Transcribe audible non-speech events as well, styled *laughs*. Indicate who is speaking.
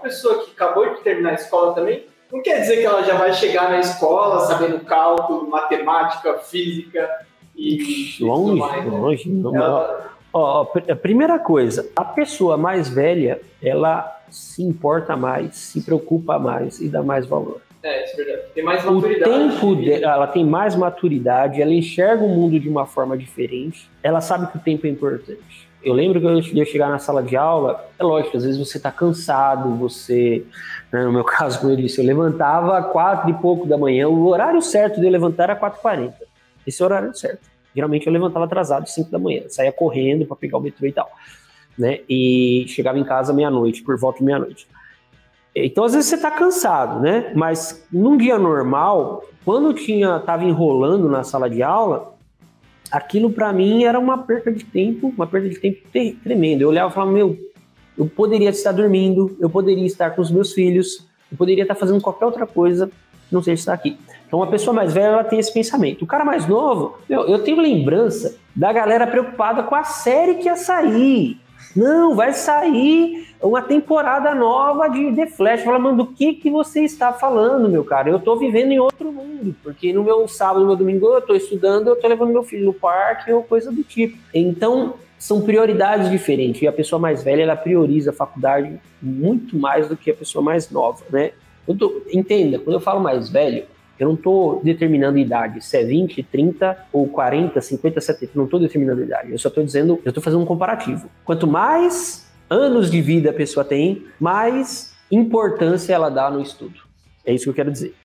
Speaker 1: pessoa que acabou de terminar a escola também, não quer dizer que ela já vai chegar na escola sabendo cálculo, matemática, física e.
Speaker 2: Longe,
Speaker 1: mais, né?
Speaker 2: longe. Não,
Speaker 1: Ela-
Speaker 2: Ó, a primeira coisa, a pessoa mais velha, ela se importa mais, se preocupa mais e dá mais valor.
Speaker 1: Tem mais
Speaker 2: O
Speaker 1: maturidade.
Speaker 2: tempo
Speaker 1: de-
Speaker 2: dela, ela tem mais maturidade, ela enxerga o mundo de uma forma diferente, ela sabe que o tempo é importante. Eu lembro que eu ia chegar na sala de aula, é lógico, às vezes você está cansado, você, né, no meu *laughs* caso, como eu disse, eu levantava quatro e pouco da manhã, o horário certo de eu levantar era 4h40. Esse é o horário certo. Geralmente eu levantava atrasado, 5 da manhã, saía correndo para pegar o metrô e tal, né? E chegava em casa meia-noite, por volta de meia-noite. Então, às vezes você está cansado, né? Mas num dia normal, quando tinha tava enrolando na sala de aula, aquilo para mim era uma perda de tempo, uma perda de tempo te- tremenda. Eu olhava e falava, meu, eu poderia estar dormindo, eu poderia estar com os meus filhos, eu poderia estar fazendo qualquer outra coisa, não sei se estar aqui. Então, a pessoa mais velha, ela tem esse pensamento. O cara mais novo, meu, eu tenho lembrança da galera preocupada com a série que ia sair. Não, vai sair uma temporada nova de The Flash. Fala, mano, do que, que você está falando, meu cara? Eu tô vivendo em outro mundo, porque no meu sábado, no meu domingo, eu tô estudando, eu tô levando meu filho no parque ou coisa do tipo. Então, são prioridades diferentes. E a pessoa mais velha, ela prioriza a faculdade muito mais do que a pessoa mais nova, né? Tô- entenda, quando eu falo mais velho, eu não estou determinando idade, se é 20, 30 ou 40, 50, 70, não estou determinando idade. Eu só estou dizendo, eu estou fazendo um comparativo. Quanto mais anos de vida a pessoa tem, mais importância ela dá no estudo. É isso que eu quero dizer.